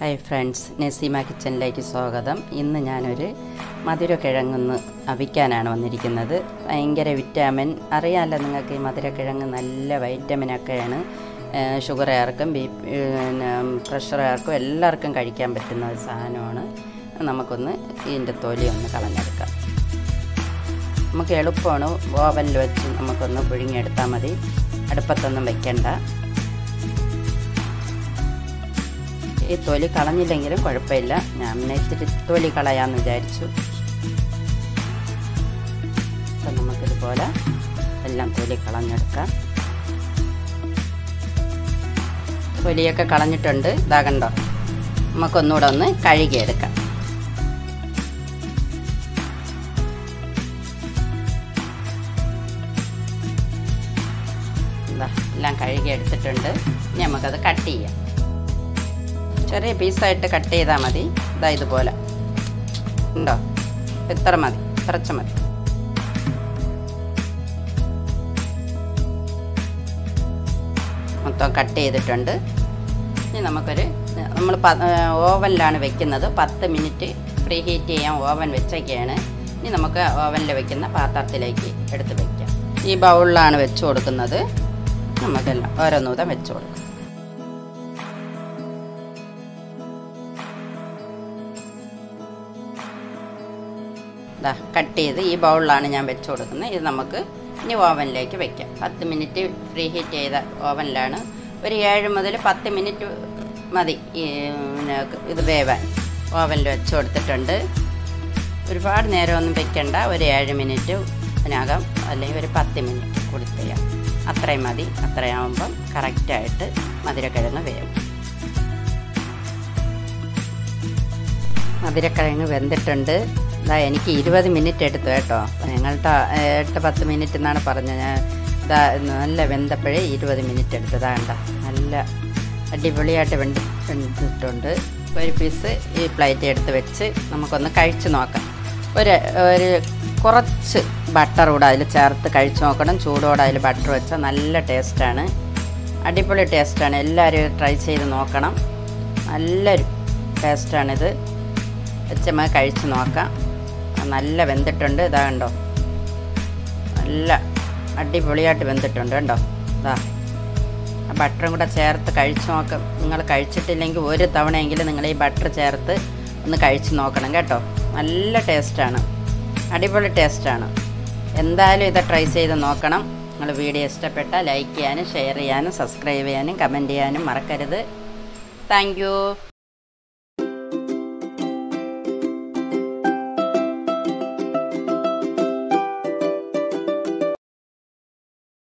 Hi friends Naseema കിച്ചണിലേക്ക് സ്വാഗതം. ഇന്ന് ഞാനൊരു മധുരക്കിഴങ്ങൊന്ന് അവിക്കാനാണ് വന്നിരിക്കുന്നത്. ഭയങ്കര വിറ്റാമിൻ അറിയാമല്ലോ നിങ്ങൾക്ക് ഈ മധുരക്കിഴങ്ങ് നല്ല വൈറ്റമിനൊക്കെയാണ് ഷുഗറുകാർക്കും ബി പിന്നെ പ്രഷറുകാർക്കും എല്ലാവർക്കും കഴിക്കാൻ പറ്റുന്ന ഒരു സാധനമാണ്. നമുക്കൊന്ന് ഇതിന്റെ തൊലി ഒന്ന് കളഞ്ഞെടുക്കാം. നമുക്ക് എളുപ്പമാണ് ഓവനിൽ വെച്ച് നമുക്കൊന്ന് പുഴുങ്ങിയെടുത്താൽ മതി. അടുപ്പത്തൊന്നും വെക്കണ്ട. ഈ തൊലി കളഞ്ഞില്ലെങ്കിലും കുഴപ്പമില്ല. ഞാൻ പിന്നെ ഇത്തിരി തൊലി കളയാമെന്ന് വിചാരിച്ചു. അപ്പം നമുക്കിതുപോലെ എല്ലാം തൊലി കളഞ്ഞെടുക്കാം. തൊലിയൊക്കെ കളഞ്ഞിട്ടുണ്ട്. ഇതാകണ്ടോ നമുക്കൊന്നുകൂടെ ഒന്ന് കഴുകിയെടുക്കാം. എല്ലാം കഴുകി എടുത്തിട്ടുണ്ട് ഇനി നമുക്കത് കട്ട് ചെയ്യാം. ചെറിയ പീസായിട്ട് കട്ട് ചെയ്താൽ മതി. ഇതാ ഇതുപോലെ. ഉണ്ടോ? ഇത്ര മതി. കുറച്ച് മതി. മൊത്തം കട്ട് ചെയ്തിട്ടുണ്ട്. ഇനി നമുക്കൊരു നമ്മൾ ഓവനിലാണ് വെക്കുന്നത്. പത്ത് മിനിറ്റ് പ്രീ ഹീറ്റ് ചെയ്യാൻ ഓവൻ വെച്ചൊക്കെയാണ്. ഇനി നമുക്ക് ഓവനിൽ വെക്കുന്ന പാത്രത്തിലേക്ക് എടുത്ത് വയ്ക്കാം ഈ ബൗളിലാണ് വെച്ച് കൊടുക്കുന്നത്. നമുക്കെല്ലാം ഓരോന്നൂതം വെച്ച് കൊടുക്കാം. ഇതാ കട്ട് ചെയ്ത് ഈ ബൗളിലാണ് ഞാൻ വെച്ച് കൊടുക്കുന്നത്. ഇത് നമുക്ക് ഇനി ഓവനിലേക്ക് വെക്കാം. പത്ത് മിനിറ്റ് ഫ്രീ ഹീറ്റ് ചെയ്ത ഓവനിലാണ്. ഒരു ഏഴ് മുതൽ പത്ത് മിനിറ്റ് മതി ഇത് വേവാൻ. ഓവനിൽ വെച്ച് കൊടുത്തിട്ടുണ്ട്. ഒരുപാട് നേരമൊന്നും വെക്കണ്ട. ഒരു ഏഴ് മിനിറ്റ് അതിനകം അല്ലെങ്കിൽ ഒരു പത്ത് മിനിറ്റ് കൊടുത്തുക അത്രയും മതി. അത്രയാകുമ്പം കറക്റ്റായിട്ട് മധുരക്കിഴങ്ങ് വേവും. മധുരക്കിഴങ്ങ് വെന്തിട്ടുണ്ട്. ഇതാ എനിക്ക് ഇരുപത് മിനിറ്റ് എടുത്തു കേട്ടോ. നിങ്ങളുടെ എട്ട് പത്ത് മിനിറ്റ് എന്നാണ് പറഞ്ഞത്. ഞാൻ ഇതാ നല്ല വെന്തപ്പോഴേ ഇരുപത് മിനിറ്റ് എടുത്തതാ കണ്ട നല്ല അടിപൊളിയായിട്ട് വെണ്ടി വെന്തിട്ടുണ്ട്. ഒരു പീസ് ഈ പ്ലേറ്റ് എടുത്ത് വെച്ച് നമുക്കൊന്ന് കഴിച്ച് നോക്കാം. ഒരു ഒരു കുറച്ച് ബട്ടർ കൂടെ അതിൽ ചേർത്ത് കഴിച്ച് നോക്കണം. ചൂടോടെ അതിൽ ബട്ടർ വെച്ചാൽ നല്ല ടേസ്റ്റാണ് അടിപൊളി ടേസ്റ്റാണ് എല്ലാവരും ട്രൈ ചെയ്ത് നോക്കണം. നല്ലൊരു ടേസ്റ്റാണിത് വെച്ച് നമുക്ക് കഴിച്ച് നോക്കാം. നല്ല വെന്തിട്ടുണ്ട്. ഇതാ കണ്ടോ? നല്ല അടിപൊളിയായിട്ട് വെന്തിട്ടുണ്ട് കണ്ടോ? ഇതാ. ആ ബട്ടറും കൂടെ ചേർത്ത് കഴിച്ച് നോക്കാം. നിങ്ങൾ കഴിച്ചിട്ടില്ലെങ്കിൽ ഒരു തവണയെങ്കിലും നിങ്ങൾ ഈ ബട്ടർ ചേർത്ത് ഒന്ന് കഴിച്ച് നോക്കണം കേട്ടോ. നല്ല ടേസ്റ്റാണ്. അടിപൊളി ടേസ്റ്റാണ്. എന്തായാലും ഇത് ട്രൈ ചെയ്ത് നോക്കണം. നിങ്ങൾ വീഡിയോ ഇഷ്ടപ്പെട്ടാൽ ലൈക്ക് ചെയ്യാനും ഷെയർ ചെയ്യാനും സബ്സ്ക്രൈബ് ചെയ്യാനും കമന്റ് ചെയ്യാനും മറക്കരുത്. താങ്ക്